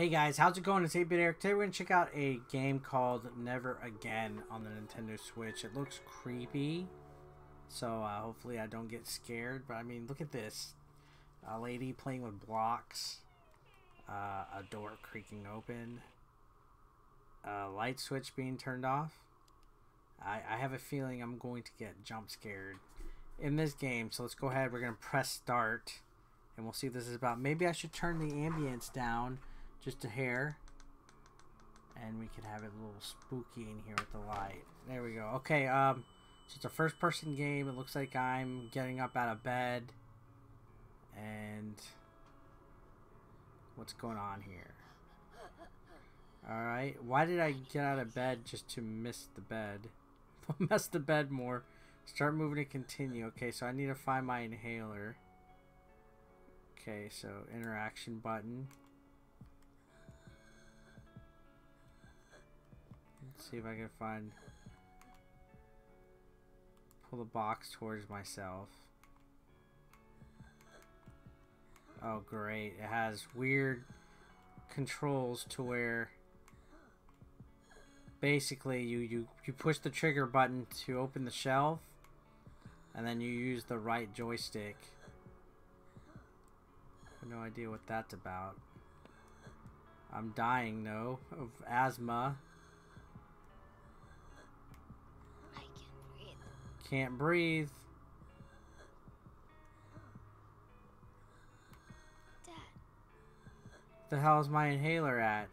Hey guys, how's it going? It's 8-Bit Eric. Today we're going to check out a game called Never Again on the Nintendo Switch. It looks creepy, so uh, hopefully I don't get scared. But I mean, look at this. A lady playing with blocks, uh, a door creaking open, a light switch being turned off. I, I have a feeling I'm going to get jump scared in this game. So let's go ahead. We're going to press start, and we'll see what this is about. Maybe I should turn the ambience down just a hair. And we can have it a little spooky in here with the light. There we go. Okay, um, so it's a first person game. It looks like I'm getting up out of bed. And what's going on here? Alright, why did I get out of bed just to miss the bed? Mess the bed more. Start moving to continue. Okay, so I need to find my inhaler. Okay, so interaction button. See if I can find pull the box towards myself. Oh great, it has weird controls to where basically you, you, you push the trigger button to open the shelf and then you use the right joystick. I have no idea what that's about. I'm dying though of asthma. Can't breathe. Dad. The hell is my inhaler at?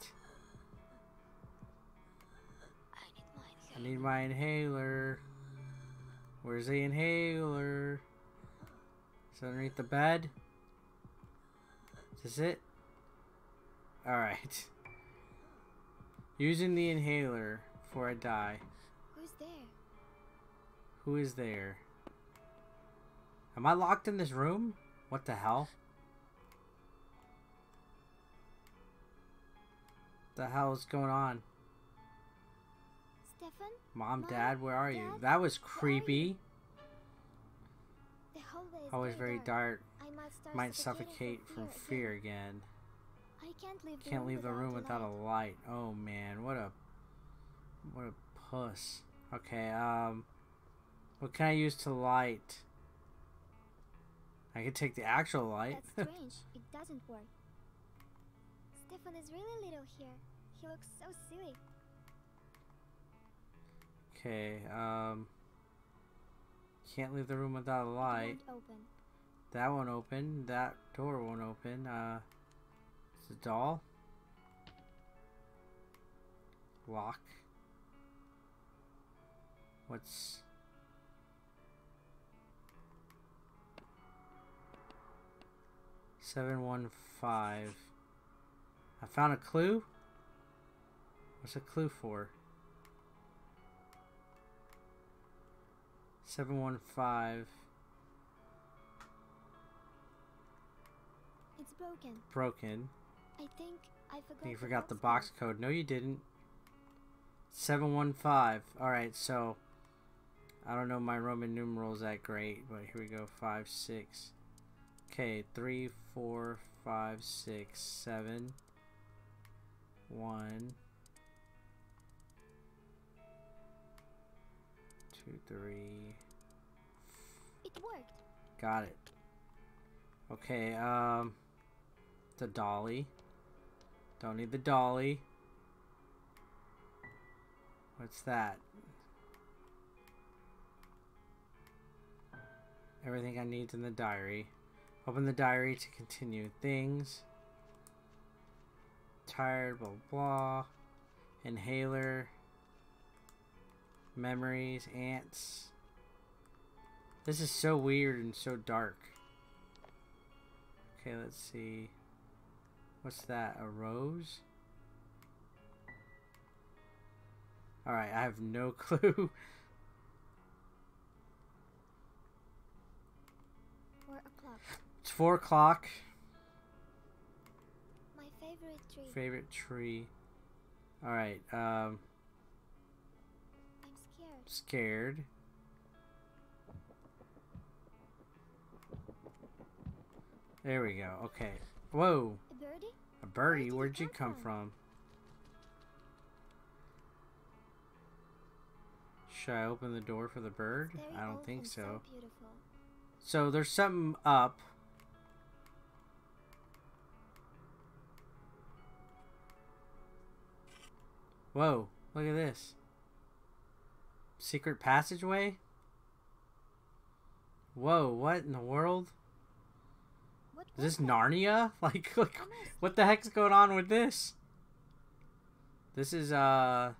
I need my inhaler. Where's the inhaler? Is it underneath the bed? Is this it? Alright. Using the inhaler before I die. Who is there? Am I locked in this room? What the hell? The hell is going on? Stefan? Mom, Mom Dad, where are Dad? you? That was creepy. Always very dark. Might, might suffocate from fear again. I can't leave the can't room leave the room without, without a light. Oh man, what a what a puss. Okay, um what can I use to light? I can take the actual light. That's strange. it doesn't work. Stefan is really little here. He looks so silly. Okay, um... Can't leave the room without a light. Won't open. That won't open. That door won't open. Uh, it's a doll. Lock. What's... Seven one five. I found a clue. What's a clue for? Seven one five. It's broken. Broken. I think I forgot. you the forgot box the box code. code. No, you didn't. Seven one five. All right, so I don't know my Roman numerals that great, but here we go. Five six. Okay, three, four, five, six, seven, one, two, three. It worked. Got it. Okay, um, the dolly. Don't need the dolly. What's that? Everything I need in the diary. Open the diary to continue things. Tired, blah, blah. Inhaler. Memories, ants. This is so weird and so dark. Okay, let's see. What's that? A rose? Alright, I have no clue. It's four o'clock. My favorite tree. Favorite tree. Alright, um. I'm scared. Scared. There we go. Okay. Whoa. A birdie? A birdie, did where'd you come come from? from? Should I open the door for the bird? I don't think so. so. So there's something up. Whoa, look at this. Secret passageway? Whoa, what in the world? What Is this? Narnia? Like, like what the heck's going on with this? This is, uh...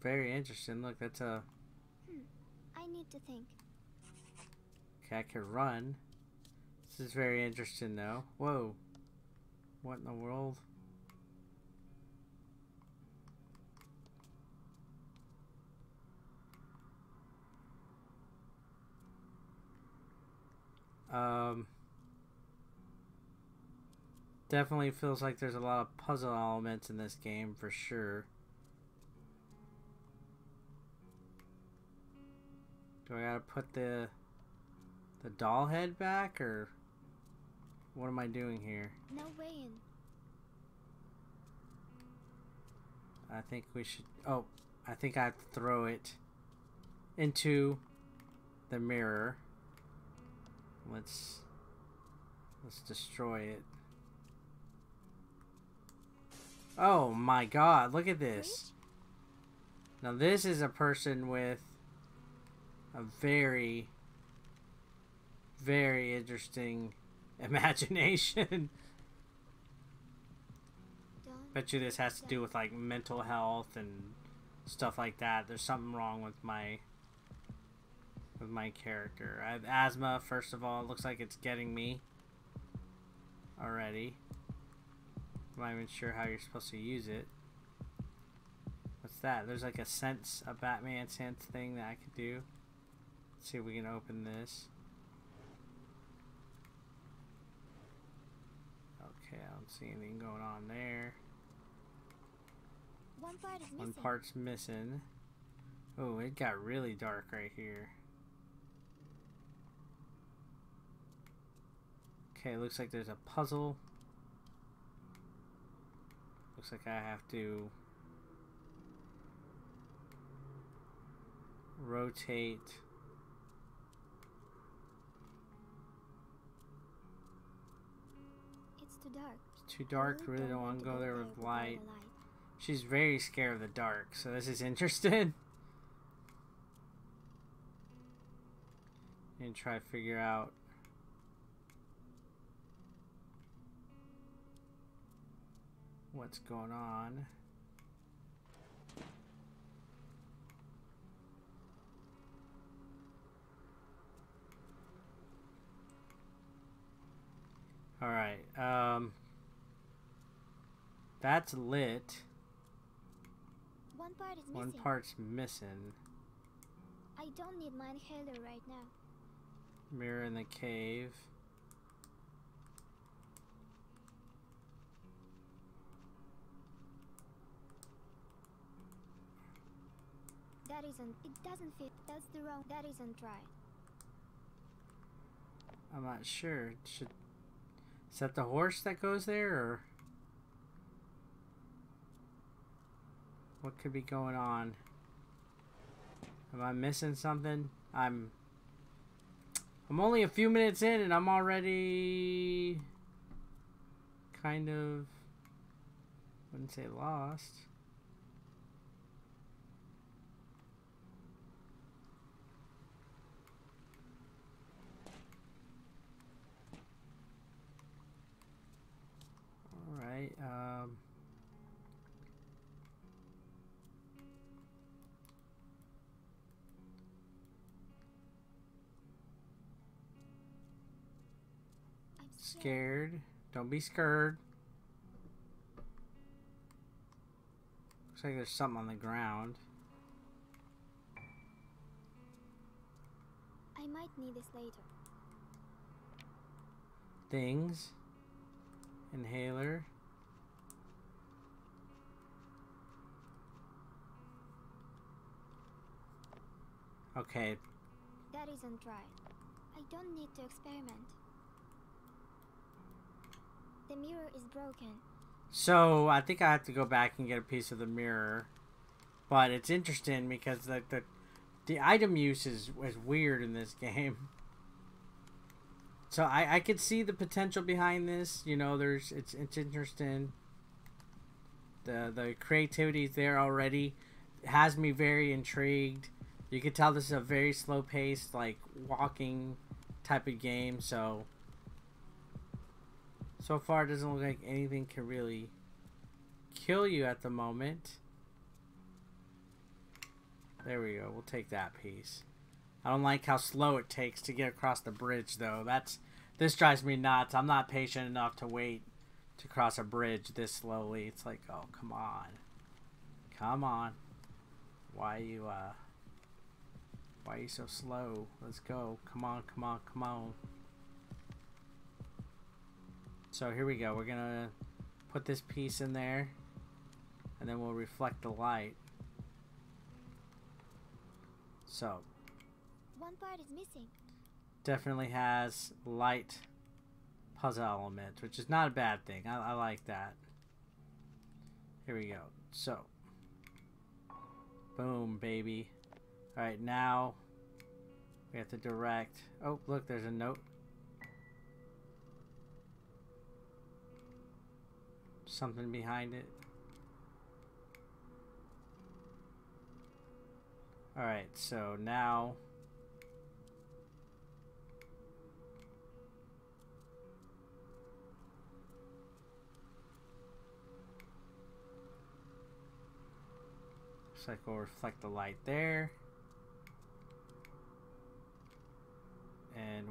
Very interesting. Look, that's a... Hmm. I need to think. Okay, I can run. This is very interesting, though. Whoa. What in the world? Um... Definitely feels like there's a lot of puzzle elements in this game, for sure. Do I gotta put the the doll head back or what am I doing here? No way in. I think we should oh I think I have to throw it into the mirror. Let's let's destroy it. Oh my god, look at this. Now this is a person with a very very interesting imagination. Bet you this has to do with like mental health and stuff like that. There's something wrong with my with my character. I have asthma, first of all. It looks like it's getting me already. I'm not even sure how you're supposed to use it. What's that? There's like a sense, a Batman sense thing that I could do. Let's see if we can open this. Okay, I don't see anything going on there. One part is One part's missing. Oh, it got really dark right here. Okay, looks like there's a puzzle. Looks like I have to rotate. Too dark. It's too dark. Really don't want to go there with light. light. She's very scared of the dark, so this is interesting. and try to figure out what's going on. All right. Um that's lit. One part is One missing. part's missing. I don't need my inhaler right now. Mirror in the cave. That isn't. It doesn't fit. That's the wrong. That isn't right. I'm not sure. Should is that the horse that goes there, or what could be going on? Am I missing something? I'm. I'm only a few minutes in, and I'm already kind of. Wouldn't say lost. All right. Um, I'm scared. scared. Don't be scared. Looks like there's something on the ground. I might need this later. Things. Inhaler. Okay, That isn't right. I don't need to experiment. The mirror is broken. So I think I have to go back and get a piece of the mirror, but it's interesting because the the, the item use is is weird in this game. So I I could see the potential behind this. You know, there's it's it's interesting. The the creativity's there already. It has me very intrigued. You can tell this is a very slow paced, like walking type of game. So so far, it doesn't look like anything can really kill you at the moment. There we go. We'll take that piece. I don't like how slow it takes to get across the bridge, though. That's this drives me nuts. I'm not patient enough to wait to cross a bridge this slowly. It's like, oh, come on. Come on. Why you, uh... Why are you so slow? Let's go. Come on, come on, come on. So here we go. We're going to put this piece in there. And then we'll reflect the light. So. One part is missing. Definitely has light puzzle element, which is not a bad thing. I, I like that. Here we go. So. Boom, baby. Alright, now we have to direct. Oh, look, there's a note. Something behind it. Alright, so now... Looks like we'll reflect the light there. And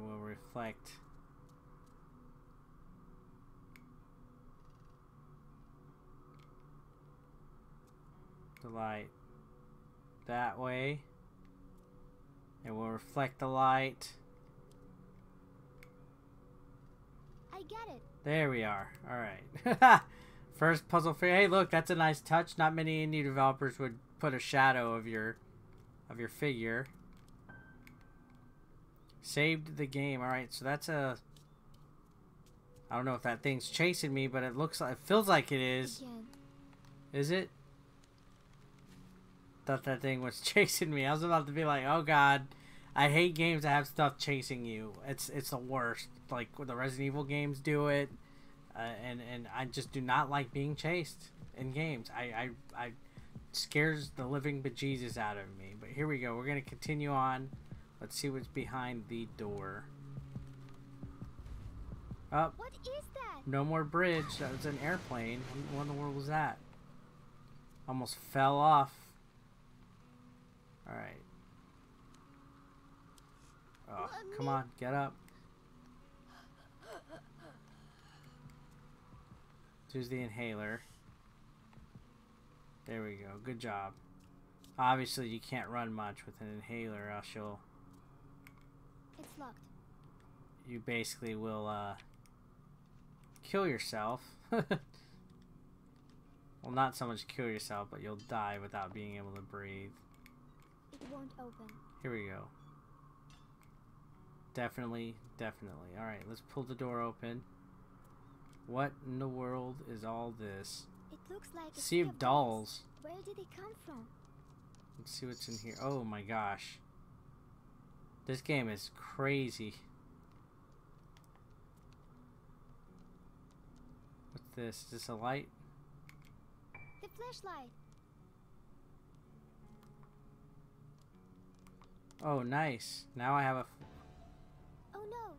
the light that way. And we'll reflect the light. I get it. There we are. Alright. First puzzle figure. Hey, look, that's a nice touch. Not many indie developers would put a shadow of your of your figure. Saved the game. Alright, so that's a... I don't know if that thing's chasing me, but it looks like... It feels like it is. Is it? Thought that thing was chasing me. I was about to be like, oh god. I hate games that have stuff chasing you. It's it's the worst. Like the Resident Evil games do it, uh, and and I just do not like being chased in games. I I, I scares the living bejesus out of me. But here we go. We're gonna continue on. Let's see what's behind the door. Up. What is that? No more bridge. That was an airplane. What in the world was that? Almost fell off. Alright. Oh, come on, get up. There's the inhaler. There we go. Good job. Obviously, you can't run much with an inhaler, else you'll It's locked. you basically will uh, kill yourself. well, not so much kill yourself, but you'll die without being able to breathe. It won't open. Here we go. Definitely, definitely. Alright, let's pull the door open. What in the world is all this? It looks like a Sea of. Dolls. Where did they come from? Let's see what's in here. Oh my gosh. This game is crazy. What's this? Is this a light? The flashlight. Oh, nice. Now I have a. f- Oh no.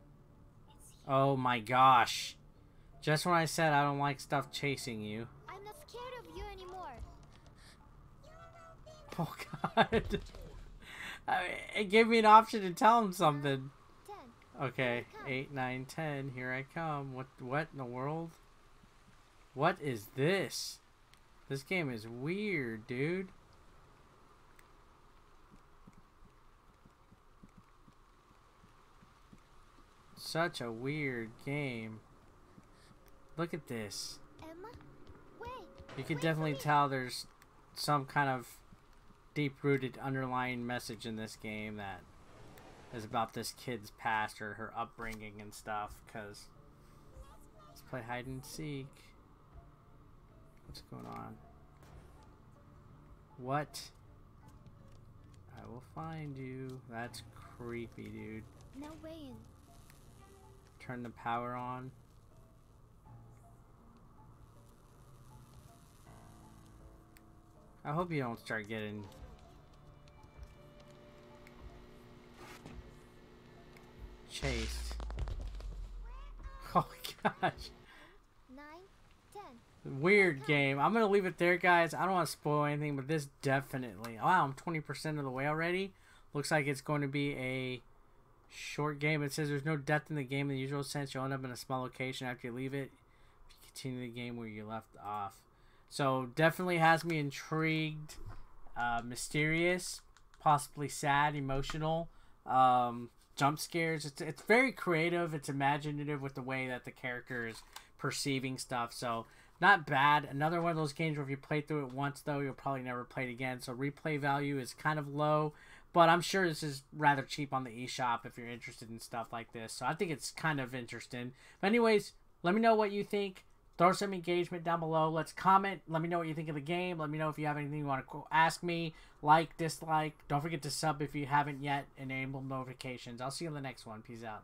It's. Oh my gosh. Just when I said I don't like stuff chasing you. I'm not scared of you anymore. Oh god. It gave me an option to tell him something. Okay, eight, nine, ten. Here I come. What? What in the world? What is this? This game is weird, dude. Such a weird game. Look at this. Emma? Wait. You can definitely tell there's some kind of deep-rooted underlying message in this game that is about this kid's past or her upbringing and stuff because let's play hide and seek. What's going on? What? I will find you. That's creepy, dude. No way in. Turn the power on. I hope you don't start getting chased. Oh gosh. Weird game. I'm gonna leave it there, guys. I don't want to spoil anything, but this definitely. Wow, I'm 20% of the way already. Looks like it's going to be a short game. It says there's no depth in the game in the usual sense. You'll end up in a small location after you leave it. If you continue the game where you left off. So definitely has me intrigued, uh, mysterious, possibly sad, emotional. Um, jump scares. It's it's very creative. It's imaginative with the way that the character is perceiving stuff. So not bad. Another one of those games where if you play through it once though, you'll probably never play it again. So replay value is kind of low. But I'm sure this is rather cheap on the eShop if you're interested in stuff like this. So I think it's kind of interesting. But anyways, let me know what you think. Throw some engagement down below. Let's comment. Let me know what you think of the game. Let me know if you have anything you want to ask me. Like, dislike. Don't forget to sub if you haven't yet. Enable notifications. I'll see you in the next one. Peace out.